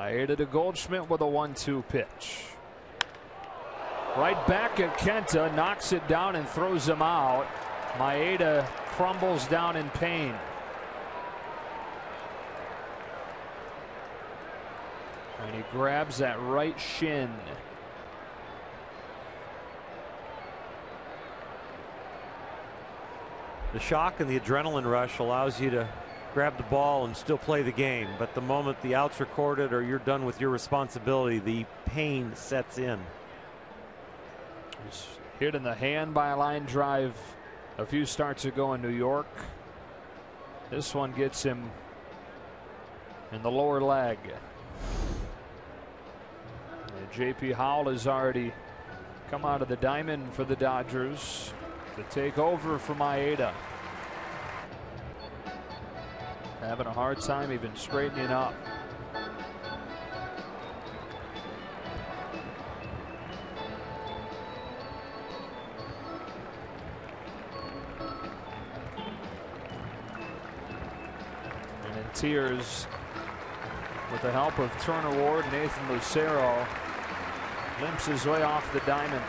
Maeda to Goldschmidt with a 1 2 pitch. Right back at Kenta, knocks it down and throws him out. Maeda crumbles down in pain. And he grabs that right shin. The shock and the adrenaline rush allows you to grab the ball and still play the game. But the moment the out's recorded or you're done with your responsibility, the pain sets in. Was hit in the hand by a line drive a few starts ago in New York. This one gets him in the lower leg. JP Howell has already come out of the diamond for the Dodgers to take over for Maeda. Having a hard time even straightening up. And in tears, with the help of Turner Ward, Nathan Lucero limps his way off the diamond.